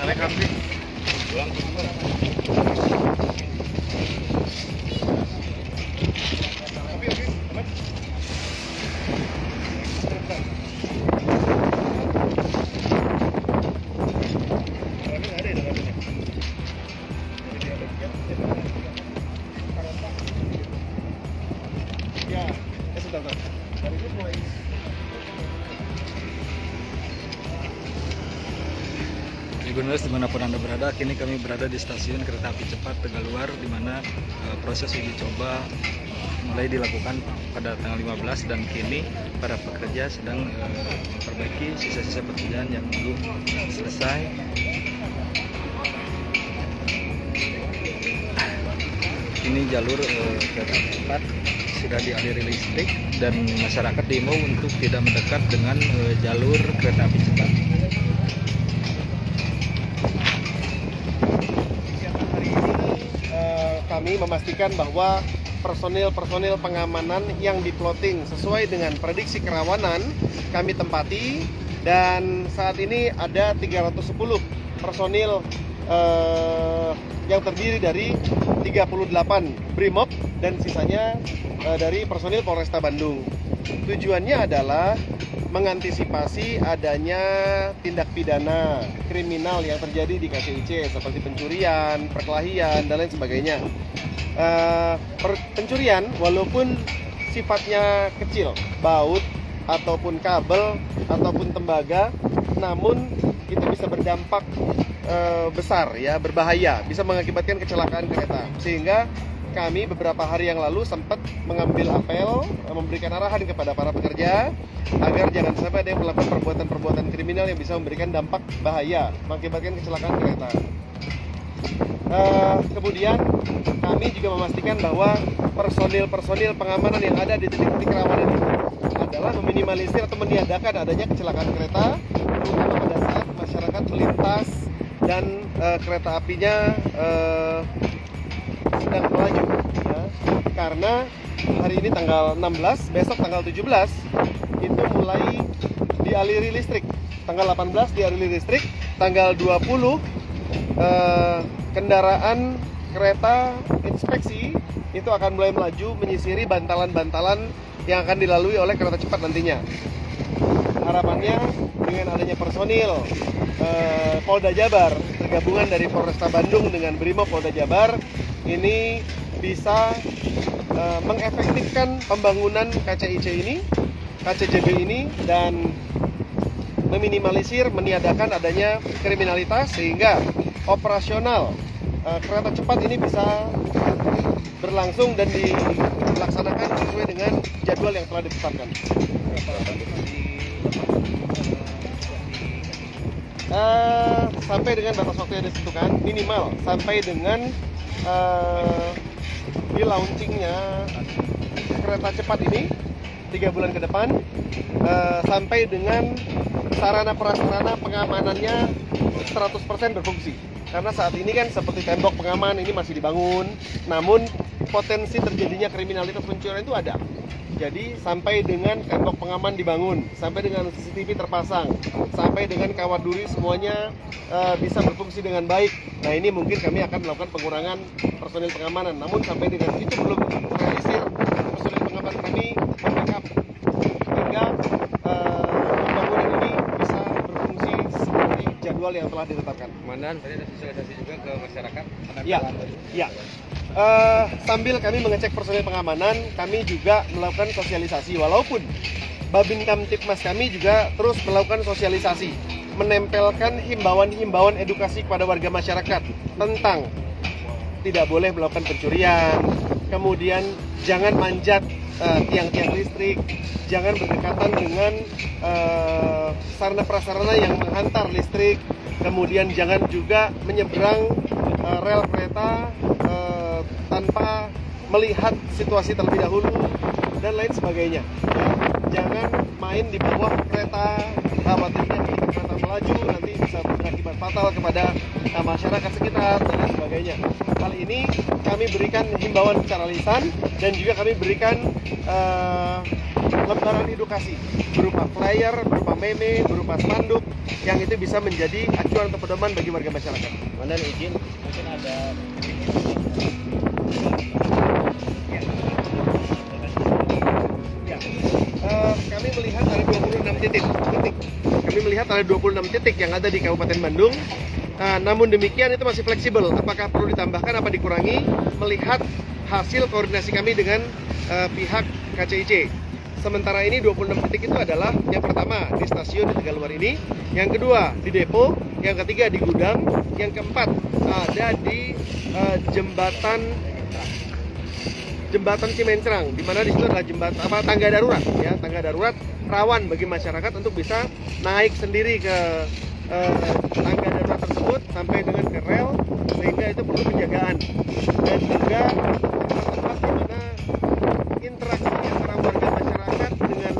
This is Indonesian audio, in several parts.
Naik api. Pulang Di mana pun Anda berada, kini kami berada di stasiun kereta api cepat Tegaluar di mana uh, proses uji coba mulai dilakukan pada tanggal 15 dan kini para pekerja sedang uh, memperbaiki sisa-sisa pekerjaan yang belum selesai. Ini jalur uh, kereta api cepat sudah dialiri listrik dan masyarakat diimbau untuk tidak mendekat dengan uh, jalur kereta api cepat. Kami memastikan bahwa personil-personil pengamanan yang diploting sesuai dengan prediksi kerawanan kami tempati dan saat ini ada 310 personil eh, yang terdiri dari 38 BRIMOB dan sisanya eh, dari personil Polresta Bandung. Tujuannya adalah mengantisipasi adanya tindak pidana kriminal yang terjadi di KCIC seperti pencurian, perkelahian, dan lain sebagainya. Uh, pencurian walaupun sifatnya kecil, baut ataupun kabel ataupun tembaga, namun itu bisa berdampak uh, besar ya, berbahaya, bisa mengakibatkan kecelakaan kereta. Sehingga kami beberapa hari yang lalu sempat mengambil apel, memberikan arahan kepada para pekerja agar jangan sampai ada yang melakukan perbuatan-perbuatan kriminal yang bisa memberikan dampak bahaya, mengakibatkan kecelakaan kereta. Uh, kemudian kami juga memastikan bahwa personil-personil pengamanan yang ada di titik-titik rawan ini adalah meminimalisir atau meniadakan adanya kecelakaan kereta, terutama pada saat masyarakat melintas dan uh, kereta apinya uh, sedang melaju ya. karena hari ini tanggal 16 besok tanggal 17 itu mulai dialiri listrik tanggal 18 dialiri listrik tanggal 20 eh, kendaraan kereta inspeksi itu akan mulai melaju menyisiri bantalan-bantalan yang akan dilalui oleh kereta cepat nantinya harapannya dengan adanya personil eh, Polda Jabar tergabungan dari Polresta Bandung dengan Brimob Polda Jabar ini bisa uh, mengefektifkan pembangunan KCIC ini, KCJB ini dan meminimalisir, meniadakan adanya kriminalitas sehingga operasional uh, kereta cepat ini bisa berlangsung dan dilaksanakan sesuai dengan jadwal yang telah ditetapkan. Uh, sampai dengan batas waktu yang ditentukan minimal sampai dengan uh, di launchingnya kereta cepat ini tiga bulan ke depan uh, sampai dengan sarana prasarana pengamanannya 100% berfungsi. Karena saat ini kan seperti tembok pengaman ini masih dibangun namun potensi terjadinya kriminalitas pencurian itu ada jadi sampai dengan tembok pengaman dibangun, sampai dengan CCTV terpasang, sampai dengan kawat duri semuanya uh, bisa berfungsi dengan baik. Nah ini mungkin kami akan melakukan pengurangan personil pengamanan. Namun sampai dengan itu belum terrealisir, personil pengaman kami backup sehingga uh, pembangunan ini bisa berfungsi seperti jadwal yang telah ditetapkan. Komandan, tadi ada sosialisasi juga ke masyarakat. Iya, iya. Uh, sambil kami mengecek personil pengamanan, kami juga melakukan sosialisasi. Walaupun Babin Kamtipmas kami juga terus melakukan sosialisasi, menempelkan himbauan-himbauan edukasi kepada warga masyarakat tentang tidak boleh melakukan pencurian, kemudian jangan manjat tiang-tiang uh, listrik, jangan berdekatan dengan uh, sarana prasarana yang menghantar listrik, kemudian jangan juga menyeberang uh, rel kereta tanpa melihat situasi terlebih dahulu dan lain sebagainya. Ya, jangan main di bawah kereta, khawatirnya kereta melaju nanti bisa berakibat fatal kepada uh, masyarakat sekitar dan lain sebagainya. Kali ini kami berikan himbauan secara lisan dan juga kami berikan uh, lembaran edukasi berupa flyer, berupa meme, berupa spanduk yang itu bisa menjadi acuan atau pedoman bagi warga masyarakat. Mana izin mungkin ada kami melihat ada 26 titik, titik. Kami melihat ada 26 titik yang ada di Kabupaten Bandung. Uh, namun demikian itu masih fleksibel. Apakah perlu ditambahkan apa dikurangi? Melihat hasil koordinasi kami dengan uh, pihak KCIC. Sementara ini 26 titik itu adalah yang pertama di stasiun di Tegaluar ini, yang kedua di depo, yang ketiga di gudang, yang keempat ada di uh, jembatan jembatan Cimencrang, di mana di situ adalah jembatan apa tangga darurat ya, tangga darurat rawan bagi masyarakat untuk bisa naik sendiri ke uh, tangga darurat tersebut sampai dengan ke rel sehingga itu perlu penjagaan. Dan juga tempat-tempat di mana interaksi antara warga masyarakat dengan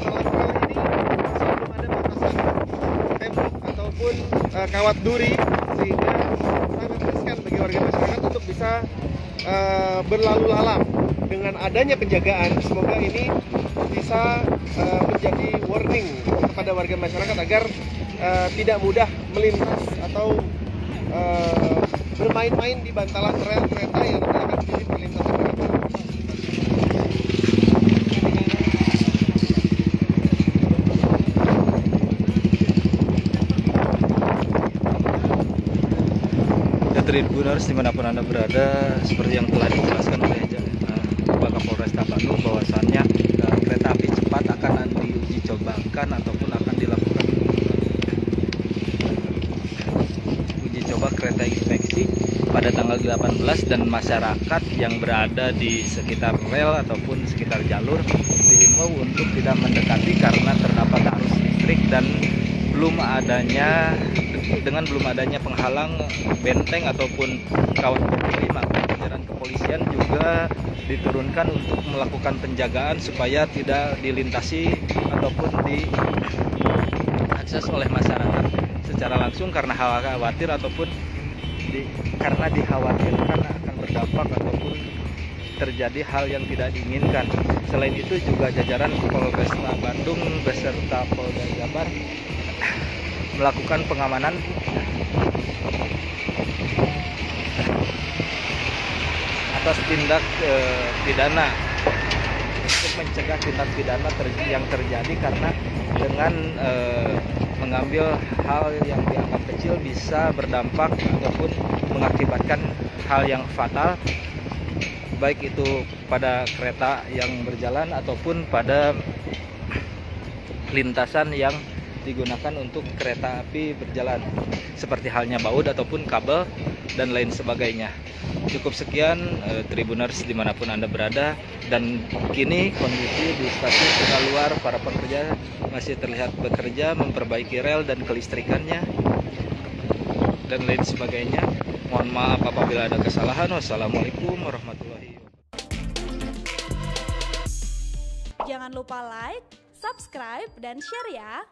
salah rel ini belum ada batasan tembok ataupun uh, kawat duri sehingga sangat riskan bagi warga masyarakat untuk bisa uh, berlalu lalang dengan adanya penjagaan. Semoga ini bisa uh, menjadi warning kepada warga masyarakat agar uh, tidak mudah melintas atau uh, bermain-main di bantalan rel kereta yang akan menjadi perlintasan Tribuners di mana pun anda berada, seperti yang telah dijelaskan oleh uh, Kapolresta Bandung bahwasannya uh, kereta api cepat akan diuji cobakan ataupun akan dilakukan uji coba kereta inspeksi pada tanggal 18 dan masyarakat yang berada di sekitar rel ataupun sekitar jalur dihimbau untuk tidak mendekati karena terdapat arus listrik dan belum adanya dengan belum adanya penghalang benteng ataupun kawat berduri maka jajaran kepolisian juga diturunkan untuk melakukan penjagaan supaya tidak dilintasi ataupun diakses oleh masyarakat secara langsung karena khawatir ataupun di, karena dikhawatirkan akan berdampak ataupun terjadi hal yang tidak diinginkan. Selain itu juga jajaran Polresta Bandung beserta Polda Jabar melakukan pengamanan. Atas tindak eh, pidana. Untuk mencegah tindak pidana ter yang terjadi karena dengan eh, mengambil hal yang dianggap kecil bisa berdampak ataupun mengakibatkan hal yang fatal. Baik itu pada kereta yang berjalan ataupun pada lintasan yang digunakan untuk kereta api berjalan seperti halnya baut ataupun kabel dan lain sebagainya. Cukup sekian eh, Tribuners di mana pun anda berada dan kini kondisi di stasiun Tegaluar para pekerja masih terlihat bekerja memperbaiki rel dan kelistrikannya dan lain sebagainya. Mohon maaf apabila ada kesalahan. Wassalamualaikum warahmatullahi wabarakatuh. Jangan lupa like, subscribe, dan share ya.